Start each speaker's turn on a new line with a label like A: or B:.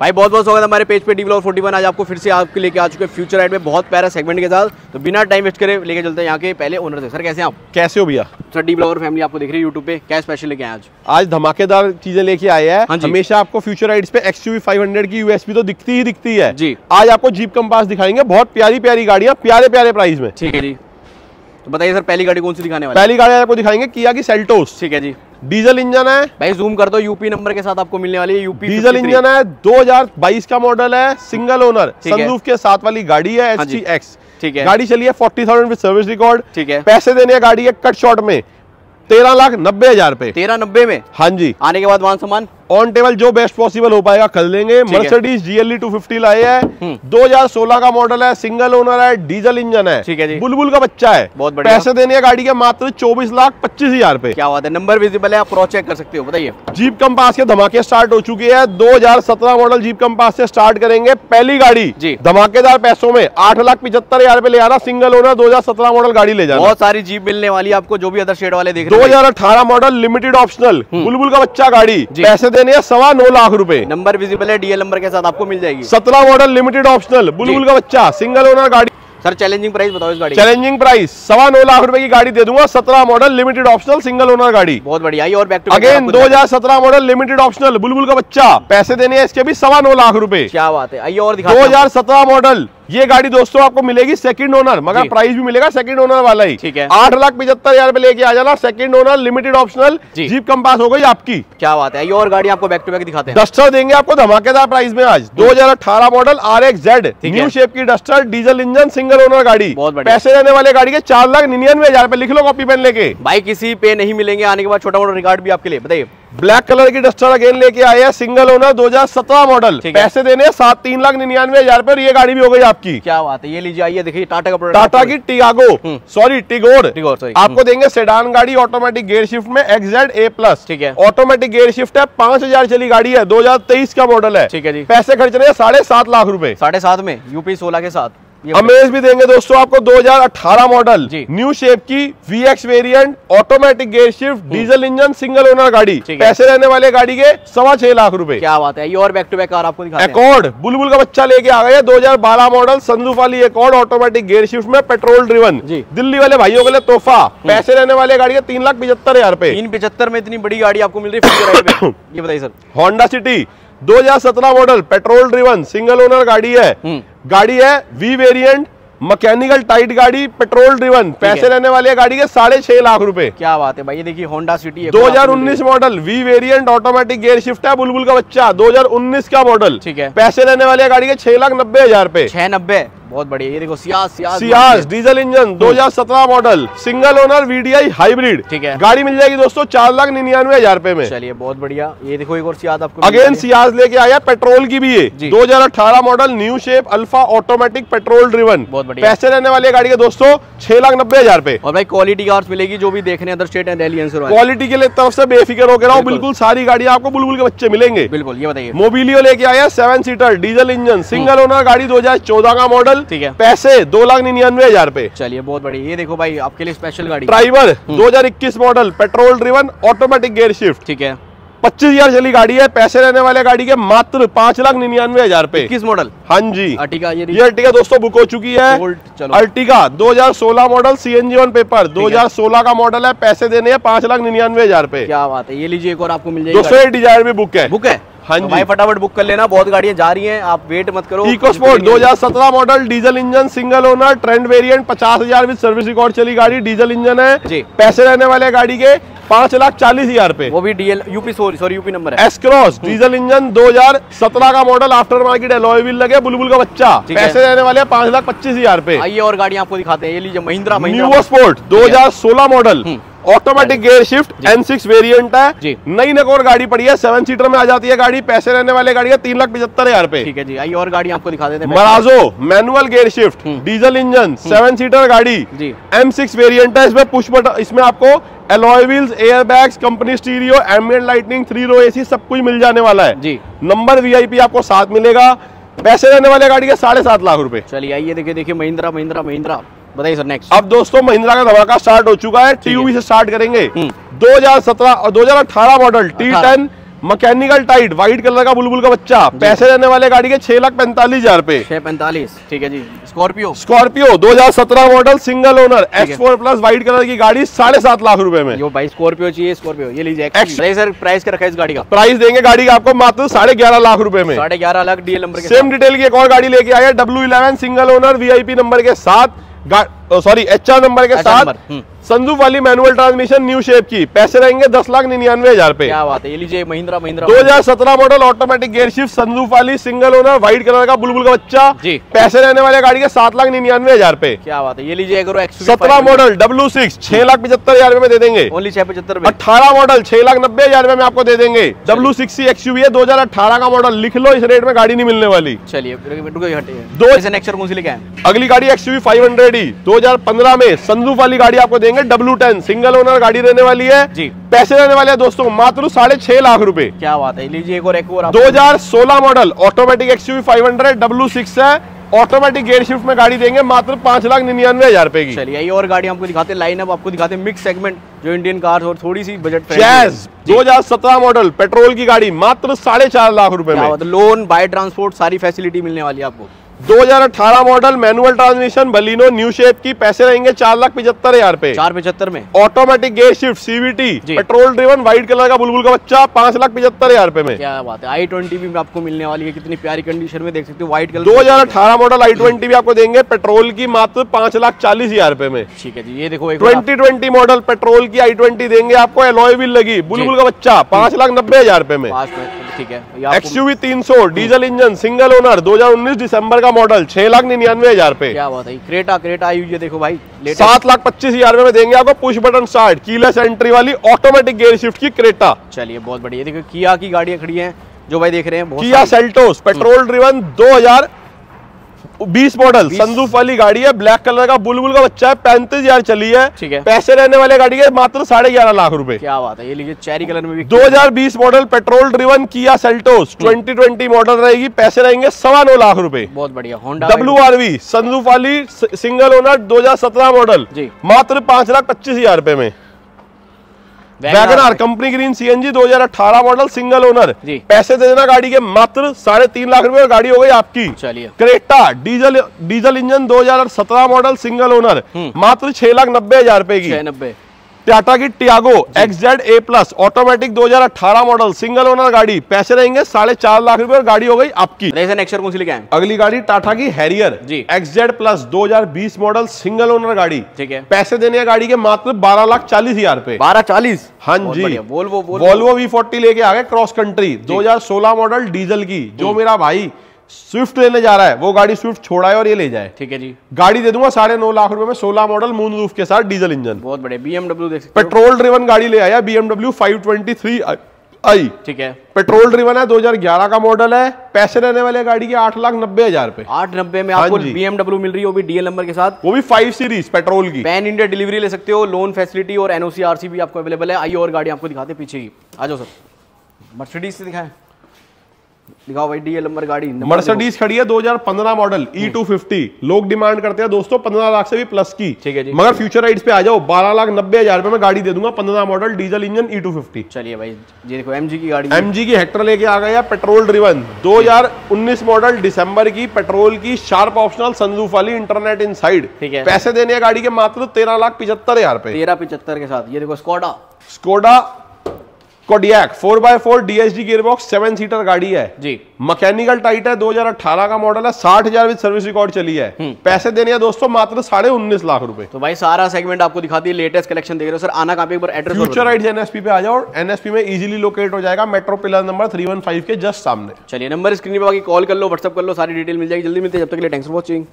A: भाई बहुत बहुत स्वागत हमारे पेज पे डी ब्लॉग फोर्टी आज आपको फिर से आपके लेके आ चुके हैं फ्यूचर राइड में बहुत प्यारा सेगमेंट के साथ। तो बिना टाइम वेस्ट करे लेके चलते हैं यहाँ के पहले ओनर थे सर कैसे हैं आप?
B: कैसे हो भैया?
A: सर डी ब्लॉगर फैमिली आपको देख रही है यूट्यूब पे। क्या स्पेशल लेके आए आज?
B: आज धमाकेदार चीज़ें लेके आए हैं।
A: हाँ
B: हमेशा आपको फ्यूचर राइड्स पे एक्स यू की यूएसपी तो दिखती ही दिखती है।
A: जी।
B: आज आपको जीप कंपास दिखाएँगे। बहुत प्यारी प्यारी गाड़ियाँ प्यारे प्यारे प्राइस में।
A: ठीक है जी। तो बताइए सर पहली गाड़ी कौन सी दिखाने वाली
B: पहली गाड़ी आपको दिखाएँगे किया की सेल्टोस
A: ठीक है जी।
B: डीजल इंजन है।
A: भाई जूम कर दो यूपी नंबर के साथ आपको मिलने वाली है यूपी
B: डीजल इंजन है 2022 का मॉडल है सिंगल ओनर सनरूफ के साथ वाली गाड़ी है
A: एस
B: एच
A: जी।
B: एक्स
A: ठीक है।
B: गाड़ी चली है forty thousand with service record
A: ठीक है।
B: पैसे देने गाड़ी है कट शॉर्ट में तेरह लाख नब्बे हज़ार पे।
A: तेरह नब्बे में?
B: हाँ जी।
A: आने के बाद वहाँ सामान?
B: ऑन टेबल जो बेस्ट पॉसिबल हो पाएगा कर लेंगे
A: है।
B: मर्सिडीज जीएलई 250 लाए है।
A: हम्म।
B: 2016 का मॉडल है सिंगल ओनर है डीजल इंजन है।
A: ठीक है जी।
B: बुलबुल का बच्चा है।
A: बहुत बढ़िया।
B: पैसे देने हैं गाड़ी के मात्र 24 लाख पच्चीस हज़ार पे।
A: क्या बात है नंबर विजिबल है आप क्रॉस चेक कर सकते हो बताइए।
B: जीप कंपास के धमाके स्टार्ट हो चुके हैं। 2017 मॉडल जीप कंपास से स्टार्ट करेंगे। पहली गाड़ी
A: जी।
B: धमाकेदार पैसों में आठ लाख पिछहत्तर हज़ार पे ले आना सिंगल ओनर 2017 मॉडल गाड़ी ले जाना।
A: बहुत सारी जीप मिलने वाली आपको जो भी अदर शेड वाले देख रहे हैं।
B: 2018 मॉडल लिमिटेड ऑप्शनल बुलबुल का बच्चा गाड़ी। पैसे देने हैं सवा नौ लाख रुपए।
A: नंबर विजिबल है डीएल नंबर के साथ आपको मिल जाएगी।
B: सत्रह मॉडल लिमिटेड ऑप्शनल बुलबुल का बच्चा सिंगल ओनर गाड़ी।
A: सर चैलेंजिंग प्राइस बताओ इस गाड़ी
B: चैलेंजिंग प्राइस सवा नौ लाख रुपए की गाड़ी दे दूँगा सत्रह model limited optional single owner गाड़ी।
A: बहुत बढ़िया और back to
B: again 2017 model limited optional बुलबुल का बच्चा पैसे देने हैं इसके भी सवा नौ लाख रुपए।
A: क्या बात है आइए और दिखा
B: 2017 मॉडल ये गाड़ी दोस्तों आपको मिलेगी सेकंड ओनर मगर प्राइस भी मिलेगा सेकंड ओनर वाला ही।
A: ठीक है।
B: आठ लाख पिछहत्तर हज़ार पे लेके आ जाना second owner limited optional. Jeep Compass हो गई आपकी।
A: क्या बात है आइए और गाड़ी आपको बैक टू बैक दिखाते हैं।
B: डस्टर देंगे आपको धमाकेदार प्राइस में आज। 2018 model R X Z new shape की Duster diesel engine single owner गाड़ी। पैसे देने वाले गाड़ी के चार लाख निन्यानवे हज़ार पे लिख लो कॉपी पेन लेके।
A: भाई किसी पे नहीं मिलेंगे आने के बाद छोटा मोटा रिकॉर्ड भी आपके लिए। बताइए।
B: ब्लैक कलर की डस्टर अगेन लेके आए हैं सिंगल ओनर 2017 मॉडल। पैसे देने सात तीन लाख निन्यानवे हज़ार पे और ये गाड़ी भी हो गई आपकी
A: क्या बात है ये लीजिए आइए देखिए टाटा का प्रोडक्ट
B: टाटा की टियागो
A: हम्म।
B: सॉरी टिगोर। आपको देंगे सेडान गाड़ी ऑटोमेटिक गेयर शिफ्ट में एक्सजेड ए प्लस
A: ठीक है।
B: ऑटोमेटिक गेयर शिफ्ट है पाँच हज़ार चली गाड़ी है 2023 का मॉडल है
A: ठीक है जी।
B: पैसे खर्च रहे हैं साढ़े सात लाख रुपए
A: साढ़े सात में यूपी सोलह के साथ
B: अमेज भी देंगे दोस्तों आपको 2018 मॉडल न्यू शेप की V X variant automatic gear shift diesel engine single owner गाड़ी। पैसे रहने वाले गाड़ी के सवा छह लाख रुपए।
A: क्या बात है ये और बैक टू बैक कार आपको हैं।
B: एकॉर्ड बुलबुल का बच्चा लेके आ गए 2012 मॉडल संदूफ वाली एकॉर्ड ऑटोमेटिक गेयर शिफ्ट में पेट्रोल ड्रिवन। दिल्ली वाले भाइयों के लिए तोहफा। पैसे रहने वाले गाड़ी के तीन लाख पिछहत्तर हज़ार पे
A: तीन पिछहत्तर में इतनी बड़ी गाड़ी आपको मिल रही है ये बताइए sir.
B: Honda City 2017 model petrol driven single owner गाड़ी है।
A: हम्म।
B: गाड़ी है वी वेरिएंट मैकेनिकल टाइट गाड़ी पेट्रोल ड्रिवन पैसे लेने वाली गाड़ी के साढ़े छह लाख रुपए।
A: क्या बात है भाई ये देखिए होंडा सिटी है
B: 2019 model V variant automatic gear shift है बुलबुल का बच्चा। 2019 का मॉडल।
A: ठीक है।
B: पैसे लेने वाली गाड़ी के छह लाख नब्बे हज़ार रुपए
A: छह नब्बे। बहुत बढ़िया। ये देखो Ciaz Ciaz
B: Ciaz diesel engine 2017 model single owner VDI hybrid.
A: ठीक है।
B: गाड़ी मिल जाएगी दोस्तों चार लाख निन्यानवे हज़ार रुपए में।
A: चलिए बहुत बढ़िया। ये देखो एक और सियाज आपको
B: अगेन। सियाज लेके आया पेट्रोल की भी। है 2018 model new shape Alpha automatic petrol driven
A: बहुत बढ़िया।
B: पैसे रहने वाली गाड़ी के दोस्तों छह लाख नब्बे हज़ार
A: और भाई क्वालिटी कार्स मिलेगी जो भी देखने अदर स्टेट एंड
B: क्वालिटी के लिए तरफ़ से बेफिक्र होकर रहो।
A: बिल्कुल।
B: सारी गाड़ियाँ आपको बुलबुल के बच्चे मिलेंगे।
A: बिल्कुल ये बताइए।
B: मोबिलियो लेके आया seven seater diesel engine single owner गाड़ी 2014 का मॉडल
A: हम्म। ठीक है।
B: पैसे दो लाख निन्यानवे हज़ार पे।
A: चलिए बहुत बढ़िया। ये देखो भाई आपके लिए स्पेशल गाड़ी।
B: ड्राइवर
A: हम्म।
B: 2021 model petrol driven automatic gear shift
A: ठीक है।
B: पच्चीस हज़ार चली गाड़ी है पैसे रहने वाले गाड़ी के मात्र पाँच लाख निन्यानवे हज़ार पे।
A: किस मॉडल
B: हाँ जी।
A: अर्टिका ये
B: ये अर्टिगा दोस्तों बुक हो चुकी है। Ertiga 2016 model G one paper 2016 का मॉडल है पैसे देने हैं पाँच लाख निन्यानवे हज़ार पे।
A: क्या बात है। ये लीजिए एक और आपको मिल जाएगी
B: दोस्तों ये डिज़ायर भी बुक है।
A: बुक है?
B: हाँ
A: तो
B: जी।
A: भाई फटाफट बुक कर लेना बहुत गाड़ियाँ जा रही हैं आप वेट मत करो।
B: Eco Sport 2017 model diesel engine single owner trend variant पचास हज़ार विद सर्विस रिकॉर्ड चली गाड़ी डीजल इंजन है।
A: जी।
B: पैसे रहने वाले गाड़ी के पाँच लाख चालीस हज़ार पे।
A: वो भी DL UP sorry sorry UP number है।
B: एस क्रॉस डीजल इंजन 2017 का model after market alloy wheel लगे बुलबुल का बच्चा। पैसे रहने वाले पाँच लाख पच्चीस हज़ार पे।
A: आइए और गाड़ी आपको दिखाते हैं ये लीजिए Mahindra Mahindra.
B: Sport 2016 model. Automatic gear shift N6 variant
A: जी।
B: है। नई नकोर गाड़ी पड़ी है सेवन सीटर में आ जाती है गाड़ी पैसे रहने वाले गाड़ी है तीन लाख पचहत्तर हज़ार पे।
A: ठीक है जी आइए और गाड़ी आपको दिखा देते हैं।
B: Marazzo manual gear shift. Diesel engine seven seater गाड़ी
A: जी।
B: M6 वेरिएंट है इसमें पुष्प इसमें आपको alloy wheels air bags company stereo ambient lightning three row AC सब कुछ मिल जाने वाला है।
A: जी।
B: नंबर वीआईपी आपको साथ मिलेगा। पैसे रहने वाले गाड़ी के साढ़े सात लाख रुपए।
A: चलिए आइए देखिए देखिए महिंद्रा महिंद्रा महिंद्रा। बताइए सर नेक्स्ट
B: अब दोस्तों महिंद्रा का धमाका स्टार्ट हो चुका है टीयूवी से स्टार्ट करेंगे।
A: हम्म।
B: 2017 और 2018 model T ten mechanical tight white colour का बुलबुल का बच्चा। पैसे देने वाले गाड़ी के छह लाख पैंतालीस हज़ार रुपए
A: छह पैंतालीस ठीक है जी। Scorpio
B: Scorpio 2017 model single owner X four plus white colour की गाड़ी साढ़े सात लाख रुपए में।
A: यो भाई स्कॉर्पियो चाहिए स्कॉर्पियो ये लीजिए सर प्राइस क्या रखा है इस गाड़ी का।
B: प्राइस देंगे गाड़ी का आपको मात्र साढ़े ग्यारह लाख रुपए में।
A: साढ़े ग्यारह lakh DL number
B: same detail की एक और गाड़ी लेके आया W eleven single owner VIP number के साथ। सॉरी एच आर नंबर के साथ
A: हम्म।
B: संजू वाली मैनुअल ट्रांसमिशन न्यू शेप की। पैसे रहेंगे दस लाख निन्यानवे हज़ार पे।
A: क्या बात है ये लीजिए Mahindra Mahindra.
B: 2017 model automatic gear shift Sanju वाली सिंगल ओनर व्हाइट कलर का बुलबुल का बच्चा।
A: जी।
B: पैसे रहने वाले गाड़ी के सात लाख निन्यानवे हज़ार पे।
A: क्या बात है ये लीजिए
B: सत्रह मॉडल डब्ल्यू सिक्स छह लाख पचहत्तर हज़ार में दे देंगे।
A: ओनली छह पचहत्तर
B: अठारह मॉडल छह लाख नब्बे हज़ार में आपको दे देंगे। डब्ल्यू सिक्स सी एक्स है दो हज़ार अठारह का मॉडल लिख लो इस रेट में गाड़ी नहीं मिलने वाली।
A: चलिए ये
B: दो- अगली गाड़ी एक्सयूवी 500 ही 2015 में संजू वाली गाड़ी आपको देंगे डब्ल्यू टेन सिंगल ओनर गाड़ी रहने वाली है।
A: जी।
B: पैसे रहने वाले हैं दोस्तों मात्र साढ़े छह लाख रुपए।
A: क्या बात है लीजिए एक और एक और आप।
B: 2016 model automatic XUV 500 W six है ऑटोमेटिक गेयर शिफ्ट में गाड़ी देंगे मात्र पाँच लाख निन्यानवे हज़ार रुपए की।
A: चलिए ये और गाड़ी हमको दिखाते हैं लाइन अप आपको दिखाते हैं मिक्स सेगमेंट जो इंडियन कार और थोड़ी सी बजट
B: जैज 2017 मॉडल पेट्रोल की गाड़ी मात्र साढ़े चार लाख रुपए में।
A: लोन बाय ट्रांसपोर्ट सारी फैसिलिटी मिलने वाली है आपको।
B: 2018 model manual transmission Baleno new shape की पैसे रहेंगे चार लाख पिछहत्तर हज़ार पे।
A: चार पचहत्तर में।
B: Automatic gear shift CVT. Petrol driven white colour का बुलबुल का बच्चा पाँच लाख पिछहत्तर हज़ार रुपए में।
A: क्या बात है आई ट्वेंटी भी आपको मिलने वाली है कितनी प्यारी कंडीशन में देख सकते हो white colour
B: 2018 model i twenty भी आपको देंगे पेट्रोल की मात्र पाँच लाख चालीस हज़ार रुपए में।
A: ठीक है जी ये देखो ट्वेंटी
B: ट्वेंटी मॉडल पेट्रोल की आई ट्वेंटी देंगे आपको एलॉय व्हील लगी बुलबुल का बच्चा पाँच लाख नब्बे हज़ार रुपए में।
A: ठीक है
B: XUV 300 diesel engine single owner 2019 दिसंबर का मॉडल छह लाख निन्यानवे हज़ार पे।
A: क्या बात है क्रेटा क्रेटा आई हुई है देखो भाई
B: सात लाख पच्चीस हज़ार में देंगे आपको push button start keyless entry वाली ऑटोमेटिक गेयर शिफ्ट की क्रेटा।
A: चलिए बहुत बढ़िया। ये देखो किया की गाड़ियाँ खड़ी है जो भाई देख रहे हैं
B: Kia Seltos petrol driven 2020 model sunroof वाली गाड़ी है ब्लैक कलर का बुलबुल का बच्चा है पैंतीस हज़ार चली है।
A: ठीक है।
B: पैसे रहने वाले गाड़ी है मात्र साढ़े ग्यारह लाख रुपए।
A: क्या बात है ये लीजिए चेरी कलर में भी
B: 2020 model petrol driven Kia Seltos 2020 model रहेगी पैसे रहेंगे सवा नौ लाख रुपए।
A: बहुत बढ़िया Honda
B: W R V sunroof वाली सिंगल ओनर 2017 मॉडल मात्र पाँच लाख पच्चीस हज़ार रुपए में। Wagon R company green CNG 2018 model single owner पैसे दे देना गाड़ी के मात्र साढ़े तीन लाख रुपए गाड़ी हो गई आपकी।
A: चलिए।
B: Creta diesel diesel engine 2017 model single owner. मात्र छह लाख नब्बे हज़ार रुपए की।
A: नब्बे।
B: टाटा की Tiago XZ A plus automatic 2018 model single owner गाड़ी पैसे रहेंगे साढ़े चार लाख रुपए और गाड़ी हो गई आपकी।
A: एक्सर कौन सी लेके आए?
B: अगली गाड़ी टाटा की हैरियर
A: जी।
B: XZ plus 2020 model single owner गाड़ी।
A: ठीक है।
B: पैसे देने हैं गाड़ी के मात्र बारह लाख चालीस हज़ार रुपए।
A: बारह चालीस?
B: हाँ जी।
A: वोल्वो
B: वोल्वो वी फोर्टी लेके आ गए क्रॉस कंट्री 2016 मॉडल डीजल की। जो मेरा भाई स्विफ्ट लेने जा रहा है। वो गाड़ी स्विफ्ट छोड़ा है और ये ले जाए।
A: ठीक है जी।
B: गाड़ी दे दूँगा साढ़े नौ लाख रुपए में 16 मॉडल मून रूफ के साथ डीजल इंजन
A: बहुत बड़े बीएमडब्ल्यू देख सकते
B: पेट्रोल ड्रिवन गाड़ी ले आया BMW 523 आई
A: ठीक है।
B: पेट्रोल ड्रिवन है 2011 का मॉडल है। पैसे रहने वाले गाड़ी के आठ लाख नब्बे हज़ार रुपए
A: आठ नब्बे में
B: हाँ
A: आपको। बीएमडब्ल्यू मिल रही है वो भी डीएल नंबर के साथ।
B: वो भी फाइव सीरीज़ पेट्रोल की।
A: पैन इंडिया डिलीवरी ले सकते हो। लोन फैसिलिटी और एनओसी आरसी भी आपको अवेलेबल है। आई और गाड़ी आपको दिखाते पीछे की आ जाओ सर। मर्सिडीज से दिखाएँ। दिखाओ भाई डीएल नंबर गाड़ी।
B: मर्सिडीज खड़ी है 2015 मॉडल E250 लोग डिमांड करते हैं दोस्तों 15 लाख से भी प्लस की।
A: ठीक है जी।
B: मगर फ्यूचर राइड्स पे आ जाओ 12 लाख नब्बे हज़ार रुपए में गाड़ी दे दूँगा 15 मॉडल डीजल इंजन E250
A: देखो। चलिए भाई ये देखो एमजी की गाड़ी
B: एमजी की हेक्टर लेके आ गया पेट्रोल ड्रिवन 2019 मॉडल दिसंबर की पेट्रोल की शार्प ऑप्शनल सनरूफ वाली इंटरनेट इनसाइड
A: ठीक है।
B: पैसे देने गाड़ी के मात्र तेरह लाख पिछहत्तर हज़ार रुपए।
A: तेरह पिछहत्तर के साथ। ये देखो Skoda
B: Skoda Kodiaq 4x4 DSG gearbox seven seater गाड़ी है।
A: जी।
B: मैकेनिकल टाइट है 2018 का मॉडल है साठ हज़ार विद सर्विस रिकॉर्ड चली है। पैसे देने हैं दोस्तों मात्र साढ़े उन्नीस लाख रुपए।
A: तो भाई सारा सेगमेंट आपको दिखाती है लेटेस्ट कलेक्शन देख रहे हो। सर आना कहाँ पे एक बार एड्रेस
B: फ्यूचर राइड्स एनएसपी पे आ जाओ एनएसपी में इजीली लोकेट हो जाएगा मेट्रो पिलर नंबर 315 के जस्ट सामने।
A: चलिए नंबर स्क्रीन पर बाकी कॉल कर लो व्हाट्सअप कर लो सारी डिटेल मिल जाएगी। जल्दी मिलते हैं जब तक के लिए थैंक्स फॉर वॉचिंग